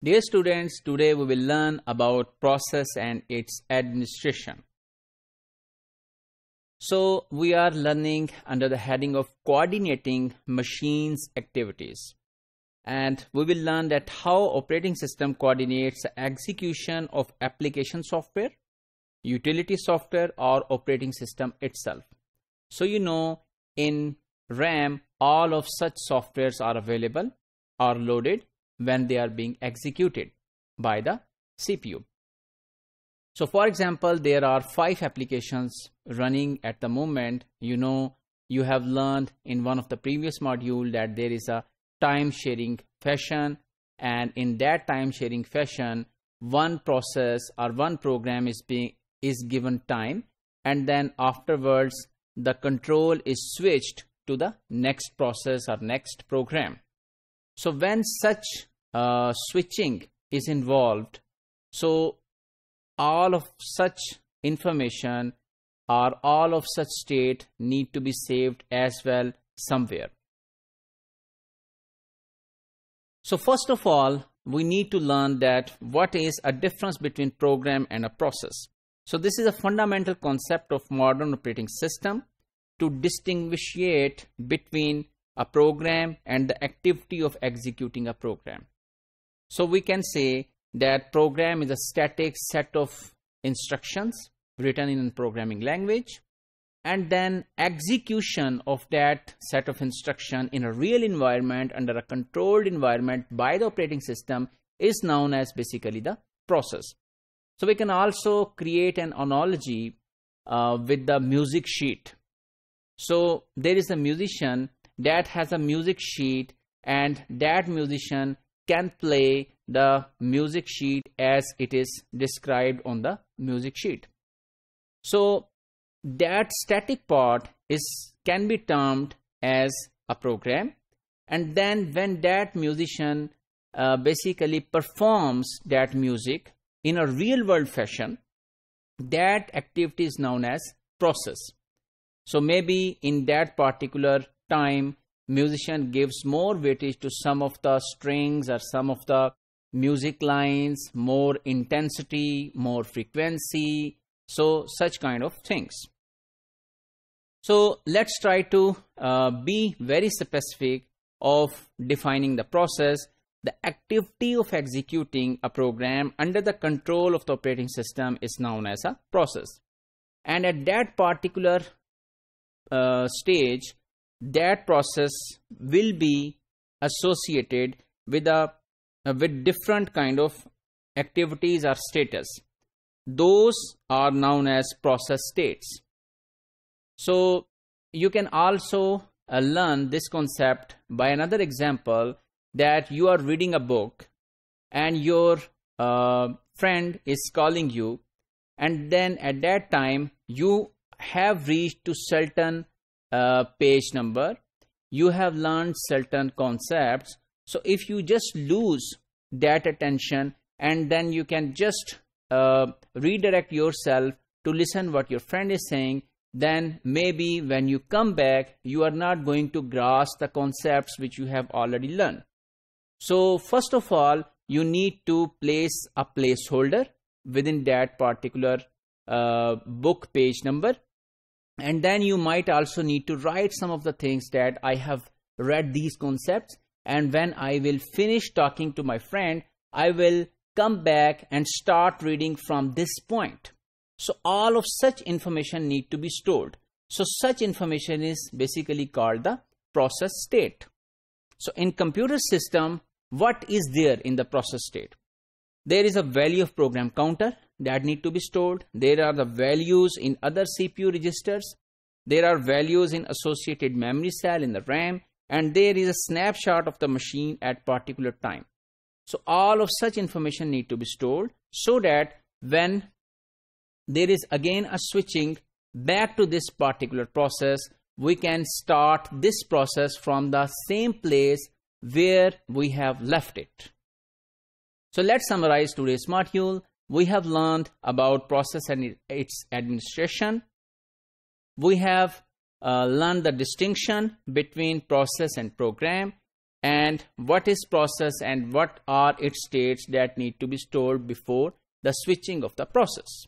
Dear students, today we will learn about process and its administration. So we are learning under the heading of coordinating machines activities. And we will learn that how operating system coordinates execution of application software, utility software or operating system itself. So you know in RAM all of such softwares are available or loaded when they are being executed by the CPU. So for example, there are five applications running at the moment. You know, you have learned in one of the previous module that there is a time sharing fashion and in that time sharing fashion, one process or one program is being is given time and then afterwards the control is switched to the next process or next program. So when such uh, switching is involved, so all of such information or all of such state need to be saved as well somewhere. So first of all, we need to learn that what is a difference between program and a process. So this is a fundamental concept of modern operating system to distinguish between a program and the activity of executing a program. So we can say that program is a static set of instructions written in a programming language and then execution of that set of instruction in a real environment under a controlled environment by the operating system is known as basically the process. So we can also create an analogy uh, with the music sheet. So there is a musician that has a music sheet and that musician can play the music sheet as it is described on the music sheet. So that static part is can be termed as a program and then when that musician uh, basically performs that music in a real world fashion that activity is known as process so maybe in that particular time musician gives more weightage to some of the strings or some of the music lines more intensity more frequency so such kind of things. So let's try to uh, be very specific of defining the process the activity of executing a program under the control of the operating system is known as a process. And at that particular uh, stage that process will be associated with a uh, with different kind of activities or status. Those are known as process states. So you can also uh, learn this concept by another example that you are reading a book and your uh, friend is calling you and then at that time you have reached to certain uh, page number you have learned certain concepts. So if you just lose that attention and then you can just uh, redirect yourself to listen what your friend is saying then maybe when you come back you are not going to grasp the concepts which you have already learned. So first of all you need to place a placeholder within that particular uh, book page number and then you might also need to write some of the things that I have read these concepts. And when I will finish talking to my friend I will come back and start reading from this point. So all of such information need to be stored. So such information is basically called the process state. So in computer system what is there in the process state? There is a value of program counter that need to be stored. There are the values in other CPU registers. There are values in associated memory cell in the RAM and there is a snapshot of the machine at particular time. So all of such information need to be stored so that when there is again a switching back to this particular process, we can start this process from the same place where we have left it. So let's summarize today's module we have learned about process and its administration. We have uh, learned the distinction between process and program. and what is process and what are its states that need to be stored before the switching of the process.